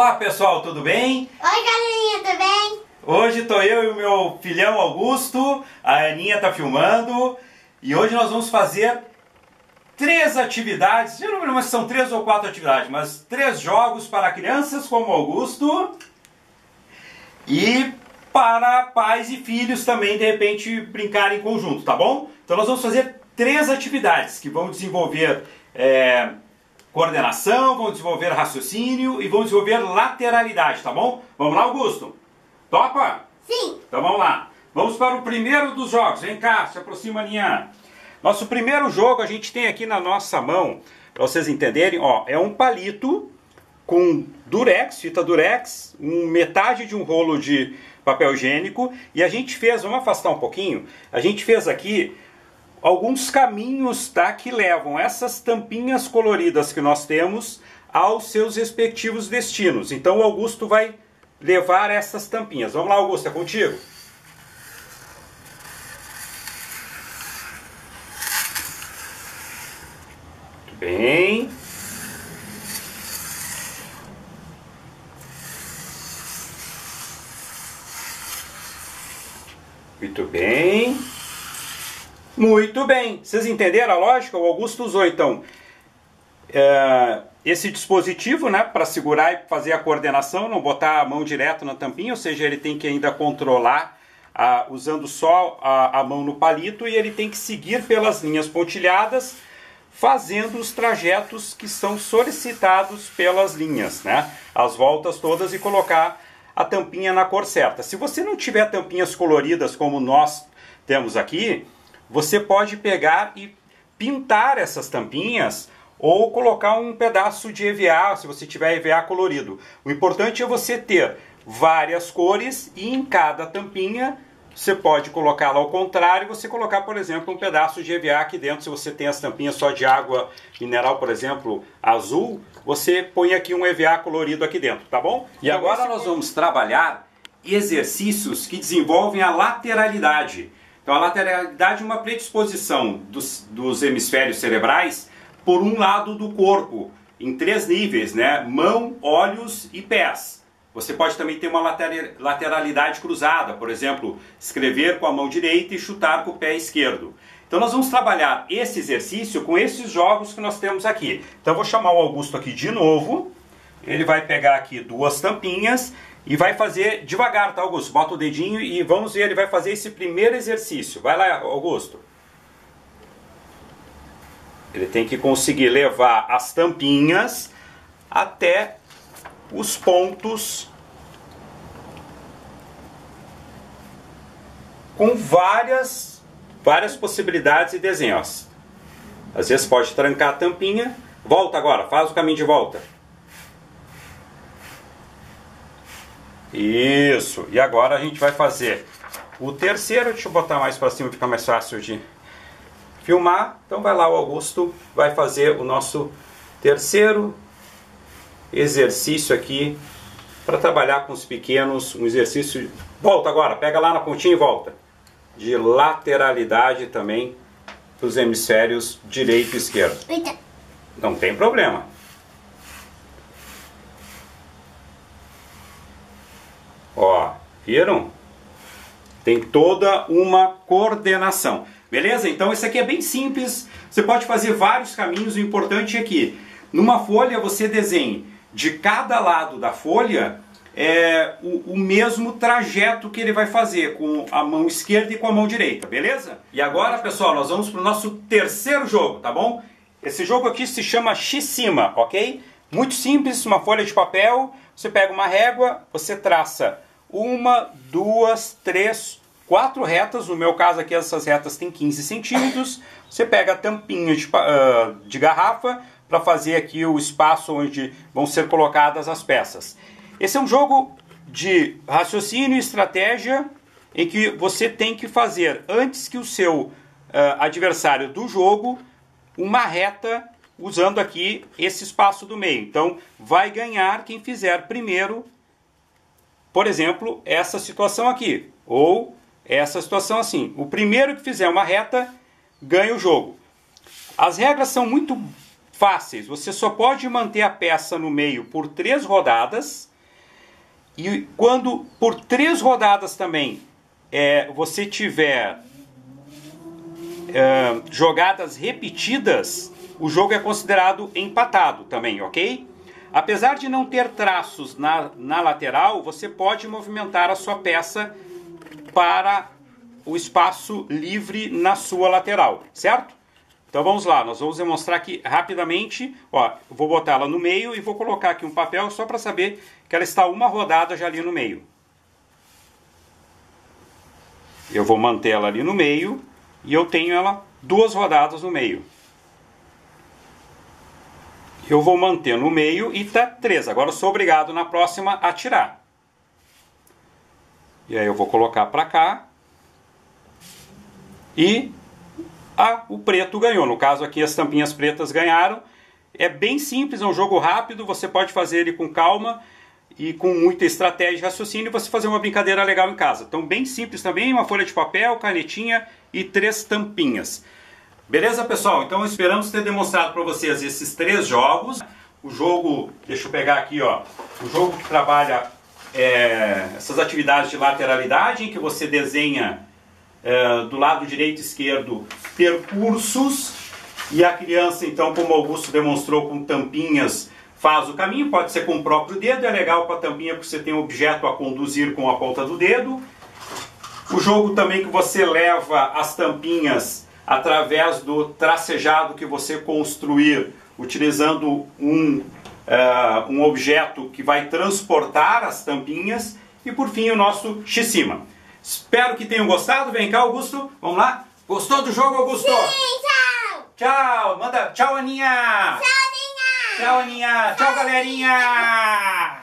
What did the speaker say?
Olá pessoal, tudo bem? Oi galerinha, tudo bem? Hoje tô eu e o meu filhão Augusto, a Aninha tá filmando e hoje nós vamos fazer três atividades, eu não lembro se são três ou quatro atividades, mas três jogos para crianças como Augusto e para pais e filhos também de repente brincarem em conjunto, tá bom? Então nós vamos fazer três atividades que vão desenvolver é, coordenação, vão desenvolver raciocínio e vão desenvolver lateralidade, tá bom? Vamos lá, Augusto? Topa? Sim. Então vamos lá. Vamos para o primeiro dos jogos. Vem cá, se aproxima, Aninha. Nosso primeiro jogo a gente tem aqui na nossa mão, para vocês entenderem, ó, é um palito com durex, fita durex, um, metade de um rolo de papel higiênico e a gente fez, vamos afastar um pouquinho, a gente fez aqui alguns caminhos tá, que levam essas tampinhas coloridas que nós temos aos seus respectivos destinos. Então o Augusto vai levar essas tampinhas. Vamos lá, Augusto, é contigo. Muito bem. Muito bem. Muito bem. Vocês entenderam a lógica? O Augusto usou então é, esse dispositivo né, para segurar e fazer a coordenação, não botar a mão direto na tampinha, ou seja, ele tem que ainda controlar a, usando só a, a mão no palito e ele tem que seguir pelas linhas pontilhadas fazendo os trajetos que são solicitados pelas linhas, né? As voltas todas e colocar a tampinha na cor certa. Se você não tiver tampinhas coloridas como nós temos aqui, você pode pegar e pintar essas tampinhas ou colocar um pedaço de EVA, se você tiver EVA colorido. O importante é você ter várias cores e em cada tampinha você pode colocá-la ao contrário, você colocar, por exemplo, um pedaço de EVA aqui dentro. Se você tem as tampinhas só de água mineral, por exemplo, azul, você põe aqui um EVA colorido aqui dentro, tá bom? E então, agora nós vamos trabalhar exercícios que desenvolvem a lateralidade. Então, a lateralidade é uma predisposição dos, dos hemisférios cerebrais por um lado do corpo, em três níveis, né? Mão, olhos e pés. Você pode também ter uma lateralidade cruzada, por exemplo, escrever com a mão direita e chutar com o pé esquerdo. Então nós vamos trabalhar esse exercício com esses jogos que nós temos aqui. Então eu vou chamar o Augusto aqui de novo. Ele vai pegar aqui duas tampinhas e vai fazer devagar, tá Augusto? Bota o dedinho e vamos ver, ele vai fazer esse primeiro exercício. Vai lá, Augusto. Ele tem que conseguir levar as tampinhas até os pontos com várias, várias possibilidades e desenhos. Às vezes pode trancar a tampinha. Volta agora, faz o caminho de volta. Isso. E agora a gente vai fazer o terceiro. Deixa eu botar mais para cima, ficar mais fácil de filmar. Então vai lá, o Augusto vai fazer o nosso terceiro exercício aqui para trabalhar com os pequenos, um exercício. Volta agora, pega lá na pontinha e volta. De lateralidade também para os hemisférios direito e esquerdo. Não tem problema. Ó, viram? Tem toda uma coordenação. Beleza? Então isso aqui é bem simples. Você pode fazer vários caminhos. O importante é que numa folha você desenhe de cada lado da folha é o, o, mesmo trajeto que ele vai fazer com a mão esquerda e com a mão direita, beleza? E agora, pessoal, nós vamos para o nosso terceiro jogo, tá bom? Esse jogo aqui se chama X-Cima, ok? Muito simples, uma folha de papel, você pega uma régua, você traça uma, duas, três, quatro retas, no meu caso aqui essas retas têm 15 centímetros, você pega a tampinha de, uh, de garrafa, para fazer aqui o espaço onde vão ser colocadas as peças. Esse é um jogo de raciocínio e estratégia em que você tem que fazer, antes que o seu uh, adversário do jogo, uma reta usando aqui esse espaço do meio. Então, vai ganhar quem fizer primeiro, por exemplo, essa situação aqui, ou essa situação assim. O primeiro que fizer uma reta ganha o jogo. As regras são muito fáceis. Você só pode manter a peça no meio por três rodadas E quando por três rodadas também é, você tiver é, jogadas repetidas, o jogo é considerado empatado também, ok? Apesar de não ter traços na, na lateral, você pode movimentar a sua peça para o espaço livre na sua lateral, certo? Então vamos lá, nós vamos demonstrar aqui rapidamente. Ó, vou botar ela no meio e vou colocar aqui um papel só para saber que ela está uma rodada já ali no meio. Eu vou manter ela ali no meio e eu tenho ela duas rodadas no meio. Eu vou manter no meio e tá três. Agora eu sou obrigado na próxima a tirar. E aí eu vou colocar para cá. E a, o preto ganhou. No caso aqui as tampinhas pretas ganharam. É bem simples, é um jogo rápido, você pode fazer ele com calma e com muita estratégia e raciocínio você fazer uma brincadeira legal em casa. Então bem simples também, uma folha de papel, canetinha e três tampinhas. Beleza, pessoal? Então esperamos ter demonstrado para vocês esses três jogos. O jogo, deixa eu pegar aqui, ó, o jogo que trabalha é, essas atividades de lateralidade, em que você desenha é, do lado direito e esquerdo percursos e a criança, então, como Augusto demonstrou com tampinhas, faz o caminho, pode ser com o próprio dedo, é legal com a tampinha porque você tem um objeto a conduzir com a ponta do dedo. O jogo também que você leva as tampinhas através do tracejado que você construir utilizando um, uh, um objeto que vai transportar as tampinhas e por fim o nosso X-Cima. Espero que tenham gostado. Vem cá, Augusto. Vamos lá? Gostou do jogo, Augusto? Sim, tchau! Tchau! Manda tchau, Aninha! Tchau, Aninha! Tchau, Aninha! Tchau, galerinha!